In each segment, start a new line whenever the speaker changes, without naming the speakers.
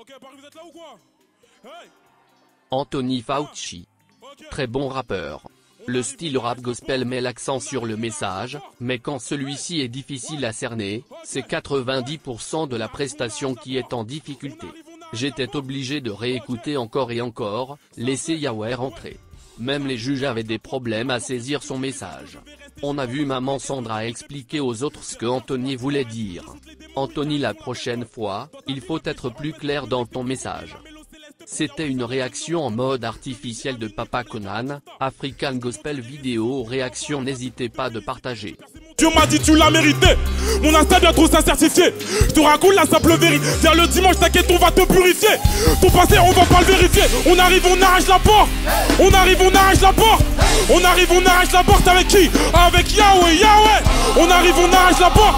Ok, Paris, vous êtes là ou quoi? Hey!
Anthony Fauci. Très bon rappeur. Le style rap gospel met l'accent sur le message, mais quand celui-ci est difficile à cerner, c'est 90% de la prestation qui est en difficulté. J'étais obligé de réécouter encore et encore, laisser Yahweh rentrer. Même les juges avaient des problèmes à saisir son message. On a vu maman Sandra expliquer aux autres ce que Anthony voulait dire. Anthony la prochaine fois, il faut être plus clair dans ton message. C'était une réaction en mode artificiel de Papa Conan, African Gospel Vidéo réaction n'hésitez pas de partager.
Dieu m'a dit tu l'as mérité. Mon Insta bientôt ça certifié Je te raconte la simple vérité. Viens le dimanche t'inquiète on va te purifier. Ton passé on va pas le vérifier. On arrive on arrache la porte. On arrive on arrache la porte. On arrive on arrache la porte avec qui? Avec Yahweh Yahweh. On arrive on arrache la porte.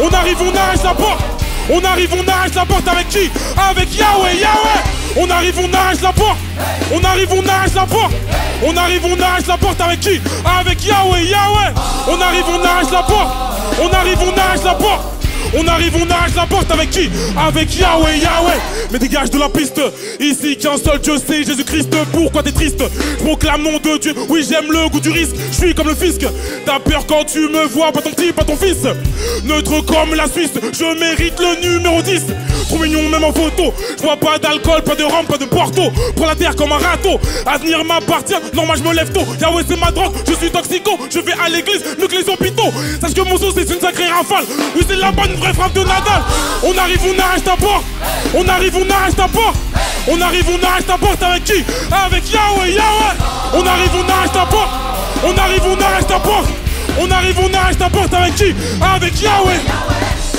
On arrive on arrache la porte. On arrive on arrache la porte avec qui? Avec Yahweh Yahweh. On arrive on arrache la porte. On arrive on arrache la porte. On arrive on arrache la porte avec qui? Avec Yahweh Yahweh On arrive on arrache la porte on arrive, on arrache la porte avec qui? Avec Yahweh, Yahweh. Mais dégage de la piste. Ici qu'un seul Dieu sait Jésus-Christ Pourquoi t'es triste? Je proclame nom de Dieu. Oui j'aime le goût du risque. Je suis comme le fisc. T'as peur quand tu me vois Pas ton petit, pas ton fils. Neutre comme la Suisse. Je mérite le numéro 10 Trop mignon même en photo. Je pas d'alcool, pas de rhum, pas de porto. Pour la terre comme un râteau. Avenir m'appartient. Normal je me lève tôt. Yahweh c'est ma drogue. Je suis toxico. Je vais à l'église les hôpitaux. Sache que mon son c'est une sacrée rafale. Oui c'est la bonne On arrive on arrache ta porte On arrive on arrache ta porte On arrive on arrache ta porte avec qui Avec Yahweh Yahweh On arrive on arrache ta porte On arrive on arrache ta porte On arrive on arrache ta porte avec qui Avec Yahweh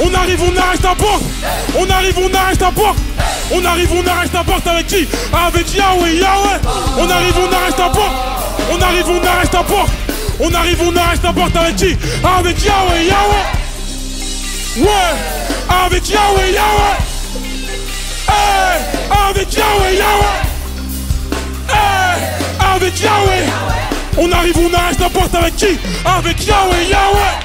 on arrive, on arrache ta porte On arrive, on arrache ta porte On arrive, on arrache ta porte avec qui Avec Yahweh, Yahweh On arrive, on arrache ta porte On arrive, on arrache ta porte On arrive, on arrache ta porte avec qui Avec Yahweh, Yahweh Ouais Avec Yahweh, Yahweh Hey Avec Yahweh, Yahweh Hey Avec Yahweh On arrive, on arrache ta porte avec qui Avec Yahweh, Yahweh